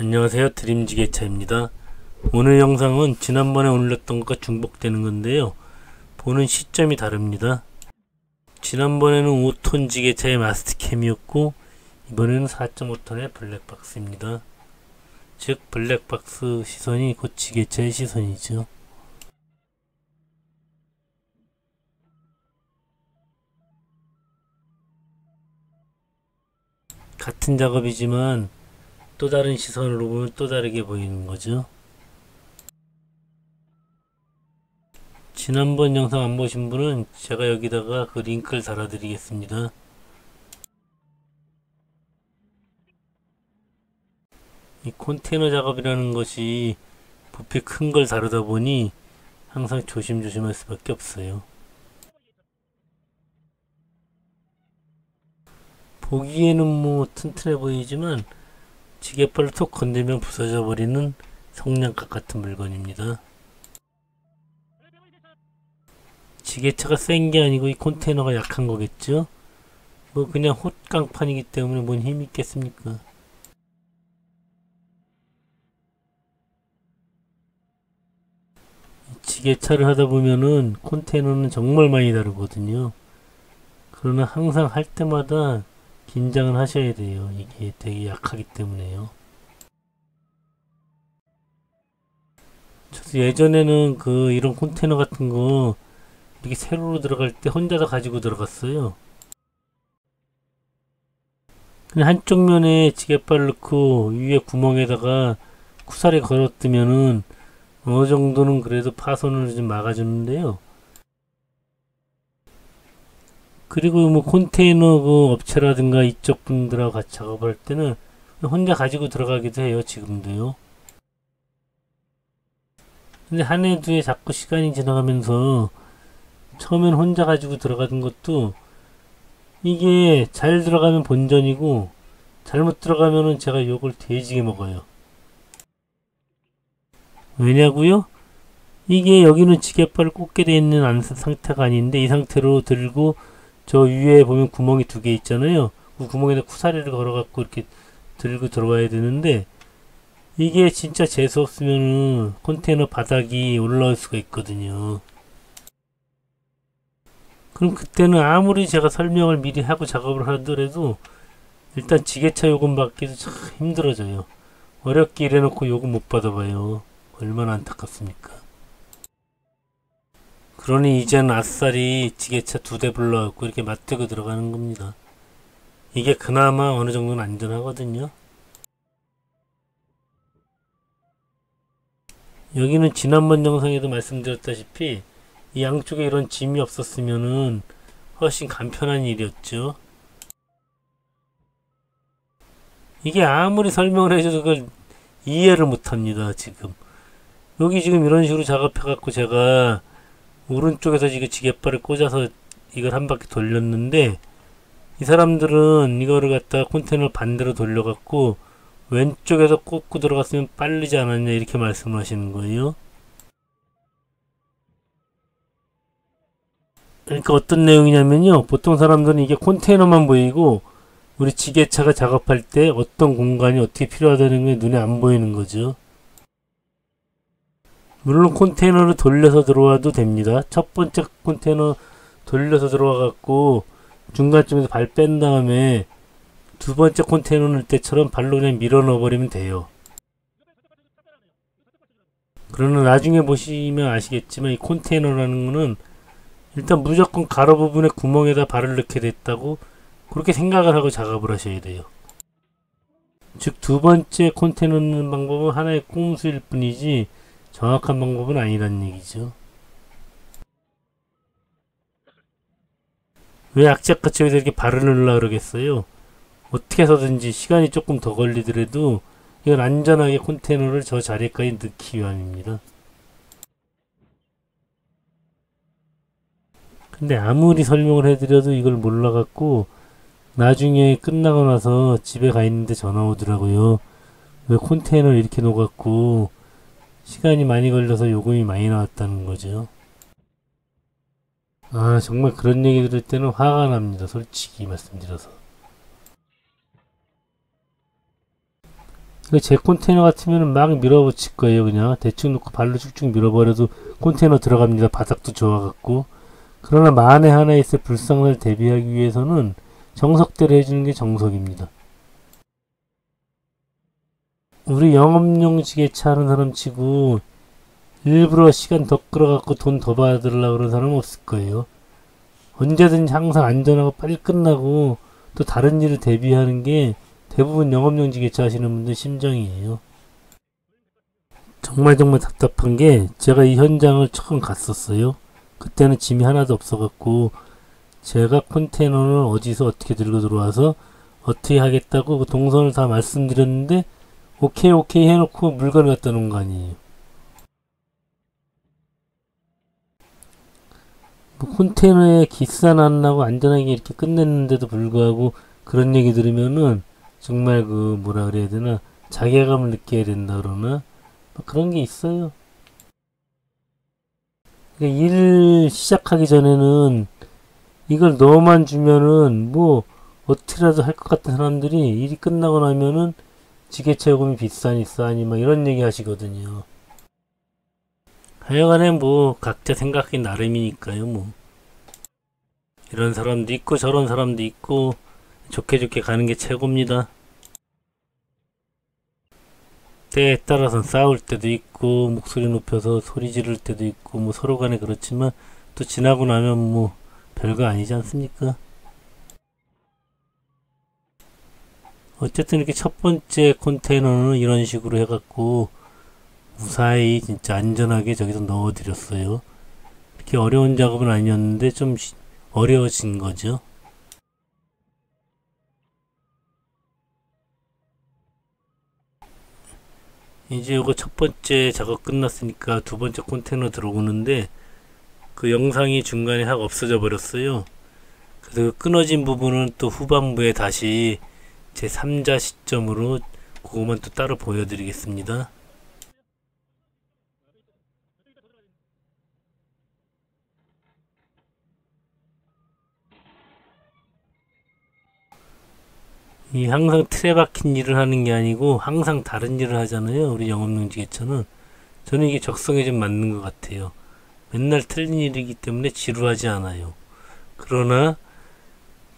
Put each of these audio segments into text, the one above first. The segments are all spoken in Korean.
안녕하세요. 드림지게차입니다. 오늘 영상은 지난번에 올렸던 것과 중복되는 건데요. 보는 시점이 다릅니다. 지난번에는 5톤 지게차의 마스트캠이었고 이번에는 4.5톤의 블랙박스입니다. 즉 블랙박스 시선이 곧 지게차의 시선이죠. 같은 작업이지만 또 다른 시선으로 보면 또 다르게 보이는 거죠. 지난번 영상 안 보신 분은 제가 여기다가 그 링크를 달아 드리겠습니다. 이 컨테이너 작업이라는 것이 부피 큰 걸 다루다 보니 항상 조심조심 할 수밖에 없어요. 보기에는 뭐 튼튼해 보이지만 지게발로 톡 건들면 부서져 버리는 성냥갑 같은 물건입니다. 지게차가 센 게 아니고 이 컨테이너가 약한 거겠죠? 뭐 그냥 헛깡판이기 때문에 뭔 힘이 있겠습니까? 지게차를 하다 보면은 컨테이너는 정말 많이 다르거든요. 그러나 항상 할 때마다 긴장을 하셔야 돼요. 이게 되게 약하기 때문에요. 저도 예전에는 그 이런 컨테이너 같은 거 이렇게 세로로 들어갈 때 혼자서 가지고 들어갔어요. 그냥 한쪽 면에 지게발 넣고 위에 구멍에다가 쿠사리 걸어두면은 어느 정도는 그래도 파손을 좀 막아주는데요. 그리고 뭐 컨테이너 그 업체라든가 이쪽 분들하고 같이 작업할 때는 혼자 가지고 들어가기도 해요. 지금도요. 근데 한해두해 자꾸 시간이 지나가면서 처음엔 혼자 가지고 들어가던 것도 이게 잘 들어가면 본전이고 잘못 들어가면은 제가 욕을 돼지게 먹어요. 왜냐고요? 이게 여기는 지게발을 꽂게 되어 있는 상태가 아닌데 이 상태로 들고 저 위에 보면 구멍이 두 개 있잖아요. 그 구멍에다 쿠사리를 걸어갖고 이렇게 들고 들어와야 되는데 이게 진짜 재수 없으면은 컨테이너 바닥이 올라올 수가 있거든요. 그럼 그때는 아무리 제가 설명을 미리 하고 작업을 하더라도 일단 지게차 요금 받기도 참 힘들어져요. 어렵게 일해놓고 요금 못 받아봐요. 얼마나 안타깝습니까? 그러니 이제는 아싸리 지게차 두 대 불러갖고 이렇게 맞대고 들어가는 겁니다. 이게 그나마 어느 정도는 안전하거든요. 여기는 지난번 영상에도 말씀드렸다시피 이 양쪽에 이런 짐이 없었으면은 훨씬 간편한 일이었죠. 이게 아무리 설명을 해줘도 그걸 이해를 못합니다. 지금 여기 지금 이런 식으로 작업해갖고 제가 오른쪽에서 지금 지게발을 꽂아서 이걸 한 바퀴 돌렸는데 이 사람들은 이거를 갖다 컨테이너를 반대로 돌려갖고 왼쪽에서 꽂고 들어갔으면 빠르지 않았냐 이렇게 말씀을 하시는 거예요. 그러니까 어떤 내용이냐면요. 보통 사람들은 이게 컨테이너만 보이고 우리 지게차가 작업할 때 어떤 공간이 어떻게 필요하다는 게 눈에 안 보이는 거죠. 물론 컨테이너를 돌려서 들어와도 됩니다. 첫 번째 컨테이너 돌려서 들어와 갖고 중간쯤에서 발 뺀 다음에 두 번째 컨테이너 넣을 때처럼 발로 그냥 밀어 넣어 버리면 돼요. 그러나 나중에 보시면 아시겠지만 이 컨테이너라는 거는 일단 무조건 가로 부분에 구멍에다 발을 넣게 됐다고 그렇게 생각을 하고 작업을 하셔야 돼요. 즉 두 번째 컨테이너 넣는 방법은 하나의 꼼수일 뿐이지 정확한 방법은 아니란 얘기죠. 왜 악착같이 여기서 이렇게 발을 넣으려 그러겠어요? 어떻게 해서든지 시간이 조금 더 걸리더라도 이건 안전하게 컨테이너를 저 자리까지 넣기 위함입니다. 근데 아무리 설명을 해드려도 이걸 몰라갖고 나중에 끝나고 나서 집에 가 있는데 전화 오더라고요. 왜 컨테이너를 이렇게 놓았고 시간이 많이 걸려서 요금이 많이 나왔다는 거죠. 아 정말 그런 얘기 들을 때는 화가 납니다. 솔직히 말씀드려서. 제 컨테이너 같으면 막 밀어붙일 거예요 그냥 대충 놓고 발로 쭉쭉 밀어버려도 컨테이너 들어갑니다 바닥도 좋아갖고 그러나 만에 하나 있을 불상을 대비하기 위해서는 정석대로 해주는 게 정석입니다 우리 영업용 지게차 하는 사람 치고 일부러 시간 더 끌어갖고 돈 더 받으려고 그런 사람은 없을 거예요 언제든지 항상 안전하고 빨리 끝나고 또 다른 일을 대비하는 게 대부분 영업용 지게차 하시는 분들 심정이에요. 정말 정말 답답한 게 제가 이 현장을 처음 갔었어요. 그때는 짐이 하나도 없어갖고 제가 컨테이너를 어디서 어떻게 들고 들어와서 어떻게 하겠다고 그 동선을 다 말씀드렸는데 오케이 오케이 해놓고 물건을 갖다 놓은 거 아니에요. 뭐 컨테이너에 기산 안 나고 안전하게 이렇게 끝냈는데도 불구하고 그런 얘기 들으면은 정말 그 뭐라 그래야 되나 자괴감을 느껴야 된다 그러나 뭐 그런 게 있어요. 그러니까 일 시작하기 전에는 이걸 너만 주면은 뭐 어떻게라도 할 것 같은 사람들이 일이 끝나고 나면은 지게차 요금이 비싸니 싸니 막 이런 얘기 하시거든요. 하여간에 뭐 각자 생각이 나름이니까요 뭐 이런 사람도 있고 저런 사람도 있고 좋게 좋게 가는 게 최고입니다. 때에 따라서 싸울 때도 있고 목소리 높여서 소리 지를 때도 있고 뭐 서로 간에 그렇지만 또 지나고 나면 뭐 별거 아니지 않습니까? 어쨌든 이렇게 첫 번째 컨테이너는 이런 식으로 해갖고 무사히 진짜 안전하게 저기서 넣어드렸어요. 이렇게 어려운 작업은 아니었는데 좀 어려워진 거죠. 이제 이거 첫 번째 작업 끝났으니까 두 번째 콘테너 들어오는데 그 영상이 중간에 확 없어져 버렸어요. 그래서 그 끊어진 부분은 또 후반부에 다시 제 3자 시점으로 그것만 또 따로 보여드리겠습니다. 이 항상 틀에 박힌 일을 하는 게 아니고 항상 다른 일을 하잖아요. 우리 영업용지개처는. 저는 이게 적성에 좀 맞는 것 같아요. 맨날 틀린 일이기 때문에 지루하지 않아요. 그러나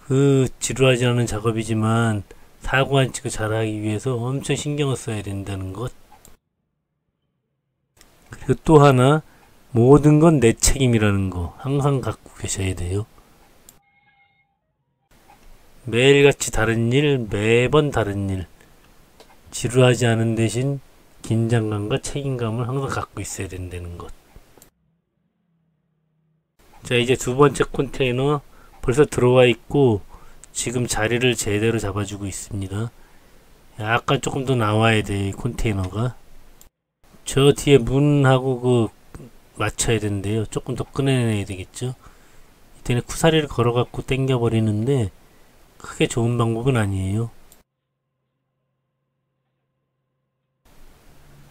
그 지루하지 않은 작업이지만 사고 안 치고 잘하기 위해서 엄청 신경을 써야 된다는 것. 그리고 또 하나 모든 건 내 책임이라는 거 항상 갖고 계셔야 돼요. 매일같이 다른 일, 매번 다른 일. 지루하지 않은 대신 긴장감과 책임감을 항상 갖고 있어야 된다는 것. 자, 이제 두 번째 컨테이너 벌써 들어와 있고 지금 자리를 제대로 잡아주고 있습니다. 약간 조금 더 나와야 돼, 컨테이너가. 저 뒤에 문하고 그 맞춰야 되는데요. 조금 더 꺼내내야 되겠죠. 이때는 쿠사리를 걸어갖고 당겨버리는데 크게 좋은 방법은 아니에요.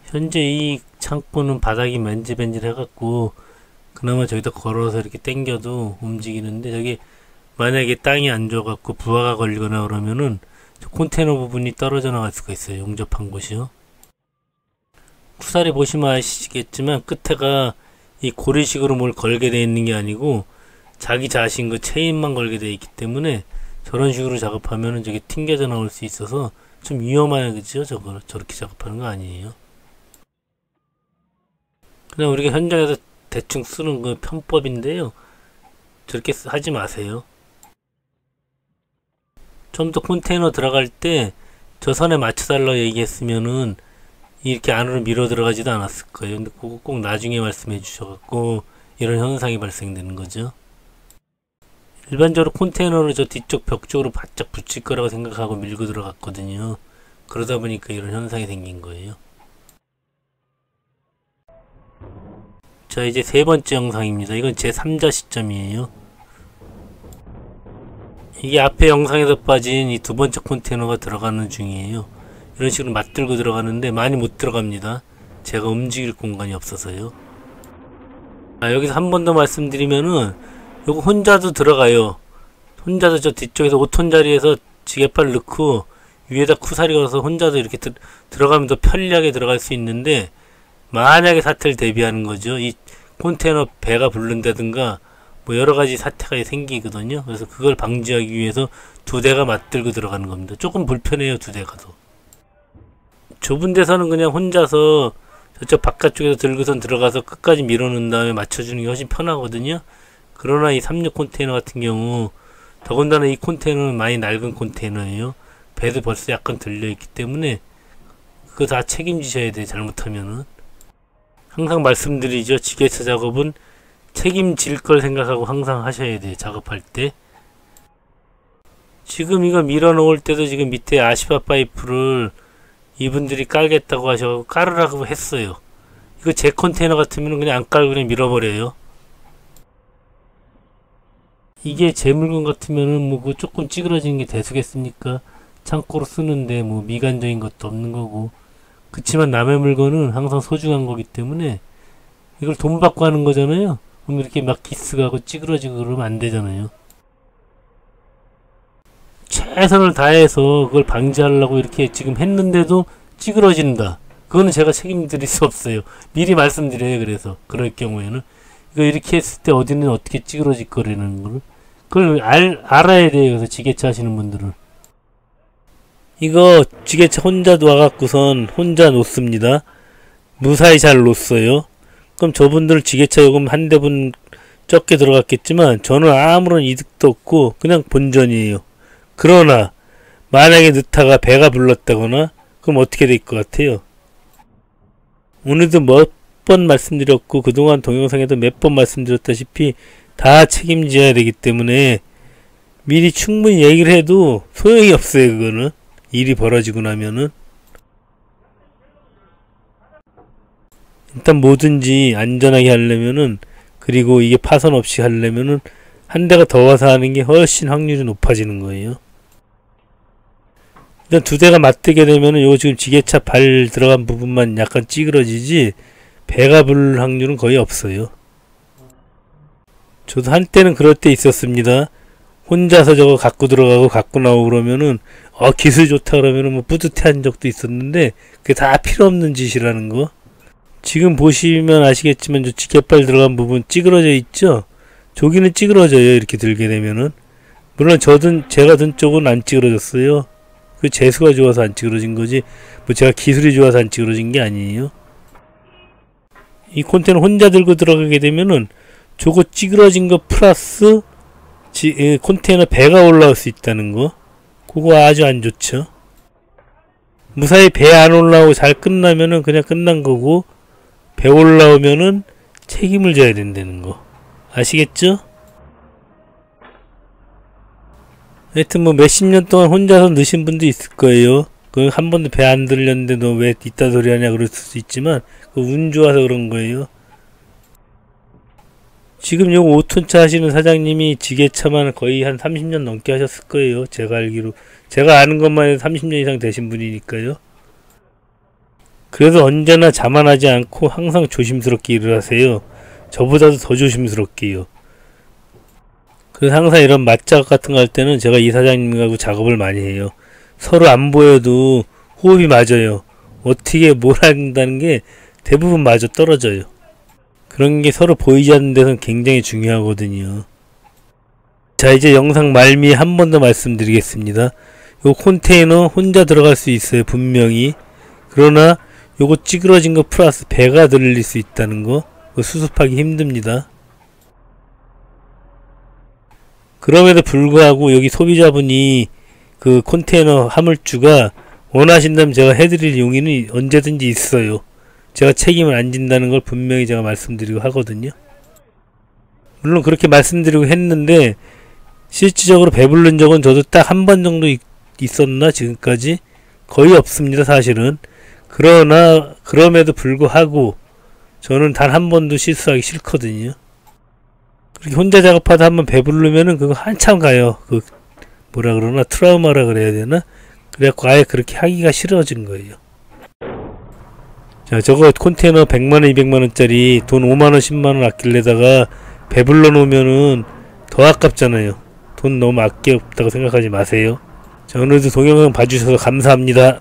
현재 이 창고는 바닥이 맨질맨질 해갖고 그나마 저기다 걸어서 이렇게 당겨도 움직이는데 저기 만약에 땅이 안 좋아갖고 부하가 걸리거나 그러면은 컨테이너 부분이 떨어져 나갈 수가 있어요. 용접한 곳이요. 쿠사리 보시면 아시겠지만 끝에가 이 고리식으로 뭘 걸게 되어 있는 게 아니고 자기 자신 그 체인만 걸게 되어 있기 때문에 저런 식으로 작업하면은 저게 튕겨져 나올 수 있어서 좀 위험하겠죠 저거 저렇게 작업하는 거 아니에요 그냥 우리가 현장에서 대충 쓰는 그 편법인데요 저렇게 하지 마세요 좀 더 컨테이너 들어갈 때 저 선에 맞춰달라고 얘기했으면은 이렇게 안으로 밀어 들어가지도 않았을 거예요 근데 그거 꼭 나중에 말씀해 주셔갖고 이런 현상이 발생되는 거죠 일반적으로 컨테이너를 저 뒤쪽 벽 쪽으로 바짝 붙일 거라고 생각하고 밀고 들어갔거든요. 그러다 보니까 이런 현상이 생긴 거예요. 자 이제 세 번째 영상입니다. 이건 제 3자 시점이에요. 이게 앞에 영상에서 빠진 이 두 번째 컨테이너가 들어가는 중이에요. 이런 식으로 맞들고 들어가는데 많이 못 들어갑니다. 제가 움직일 공간이 없어서요. 아, 여기서 한 번 더 말씀드리면은 요거 혼자도 들어가요. 혼자도 저 뒤쪽에서 5톤 자리에서 지게발 넣고 위에다 쿠사리 걸어서 혼자도 이렇게 들, 들어가면 더 편리하게 들어갈 수 있는데 만약에 사태를 대비하는 거죠. 이 컨테이너 배가 부른다든가 뭐 여러 가지 사태가 생기거든요. 그래서 그걸 방지하기 위해서 두 대가 맞들고 들어가는 겁니다. 조금 불편해요, 두 대가 더. 좁은 데서는 그냥 혼자서 저쪽 바깥쪽에서 들고선 들어가서 끝까지 밀어놓은 다음에 맞춰주는 게 훨씬 편하거든요. 그러나 이 36 컨테이너 같은 경우 더군다나 이 컨테이너는 많이 낡은 컨테이너예요. 배도 벌써 약간 들려있기 때문에 그거 다 책임지셔야 돼 잘못하면은 항상 말씀드리죠 지게차 작업은 책임질 걸 생각하고 항상 하셔야 돼 작업할 때. 지금 이거 밀어 놓을 때도 지금 밑에 아시바 파이프를 이분들이 깔겠다고 하셔서 깔으라고 했어요. 이거 제 컨테이너 같으면 그냥 안 깔고 그냥 밀어버려요. 이게 제 물건 같으면은 뭐 그 조금 찌그러지는 게 대수겠습니까? 창고로 쓰는데 뭐 미간적인 것도 없는 거고. 그치만 남의 물건은 항상 소중한 거기 때문에 이걸 돈 받고 하는 거잖아요 그럼 이렇게 막 기스가고 찌그러지고 그러면 안 되잖아요. 최선을 다해서 그걸 방지하려고 이렇게 지금 했는데도 찌그러진다. 그거는 제가 책임드릴 수 없어요. 미리 말씀드려요 그래서. 그럴 경우에는. 이거 이렇게 했을 때 어디는 어떻게 찌그러질 거라는 걸. 그걸 알, 알아야 돼요 그래서 지게차 하시는 분들은. 이거 지게차 혼자 놔갖고선 혼자 놓습니다. 무사히 잘 놓았어요. 그럼 저분들 지게차 요금 한 대분 적게 들어갔겠지만 저는 아무런 이득도 없고 그냥 본전이에요. 그러나 만약에 늦다가 배가 불렀다거나 그럼 어떻게 될 것 같아요? 오늘도 몇 번 말씀드렸고 그동안 동영상에도 몇 번 말씀드렸다시피 다 책임져야 되기 때문에 미리 충분히 얘기를 해도 소용이 없어요 그거는 일이 벌어지고 나면은 일단 뭐든지 안전하게 하려면은 그리고 이게 파손 없이 하려면은 한 대가 더 와서 하는 게 훨씬 확률이 높아지는 거예요. 일단 두 대가 맞대게 되면은 요 지금 지게차 발 들어간 부분만 약간 찌그러지지 배가 불 확률은 거의 없어요. 저도 한때는 그럴 때 있었습니다. 혼자서 저거 갖고 들어가고 갖고 나오고 그러면은 어 기술 좋다 그러면은 뭐 뿌듯해한 적도 있었는데 그게 다 필요 없는 짓이라는 거. 지금 보시면 아시겠지만 저 지게발 들어간 부분 찌그러져 있죠. 저기는 찌그러져요 이렇게 들게 되면은 물론 저든 제가 든 쪽은 안 찌그러졌어요. 그 재수가 좋아서 안 찌그러진 거지 뭐 제가 기술이 좋아서 안 찌그러진 게 아니에요. 이 콘테이너 혼자 들고 들어가게 되면은 저거 찌그러진 거 플러스 지, 에, 컨테이너 배가 올라올 수 있다는 거 그거 아주 안 좋죠 무사히 배 안 올라오고 잘 끝나면은 그냥 끝난 거고 배 올라오면은 책임을 져야 된다는 거 아시겠죠? 하여튼 뭐 몇십 년 동안 혼자서 넣으신 분도 있을 거예요 그 한 번도 배 안 들렸는데 너 왜 이따 소리 하냐 그럴 수도 있지만 그운 좋아서 그런 거예요 지금 요거 5톤차 하시는 사장님이 지게차만 거의 한 30년 넘게 하셨을 거예요. 제가 알기로. 제가 아는 것만 해도 30년 이상 되신 분이니까요. 그래도 언제나 자만하지 않고 항상 조심스럽게 일을 하세요. 저보다도 더 조심스럽게요. 그래서 항상 이런 맞작업 같은 거 할 때는 제가 이 사장님하고 작업을 많이 해요. 서로 안 보여도 호흡이 맞아요. 어떻게 뭘 한다는 게 대부분 마저 떨어져요. 그런 게 서로 보이지 않는 데선 굉장히 중요하거든요. 자 이제 영상 말미에 한 번 더 말씀드리겠습니다. 요 컨테이너 혼자 들어갈 수 있어요 분명히 그러나 요거 찌그러진 거 플러스 배가 들릴 수 있다는 거 수습하기 힘듭니다. 그럼에도 불구하고 여기 소비자분이 그 컨테이너 화물주가 원하신다면 제가 해드릴 용의는 언제든지 있어요. 제가 책임을 안 진다는 걸 분명히 제가 말씀드리고 하거든요. 물론 그렇게 말씀드리고 했는데 실질적으로 배부른 적은 저도 딱 한 번 정도 있, 있었나 지금까지 거의 없습니다 사실은 그러나 그럼에도 불구하고 저는 단 한 번도 실수하기 싫거든요 그렇게 혼자 작업하다 한번 배부르면은 그거 한참 가요 그 뭐라 그러나 트라우마라 그래야 되나 그래갖고 아예 그렇게 하기가 싫어진 거예요 자, 저거 컨테이너 100만원, 200만원짜리 돈 5만원, 10만원 아낄래다가 배불러 놓으면은 더 아깝잖아요. 돈 너무 아껴없다고 생각하지 마세요. 자, 오늘도 동영상 봐주셔서 감사합니다.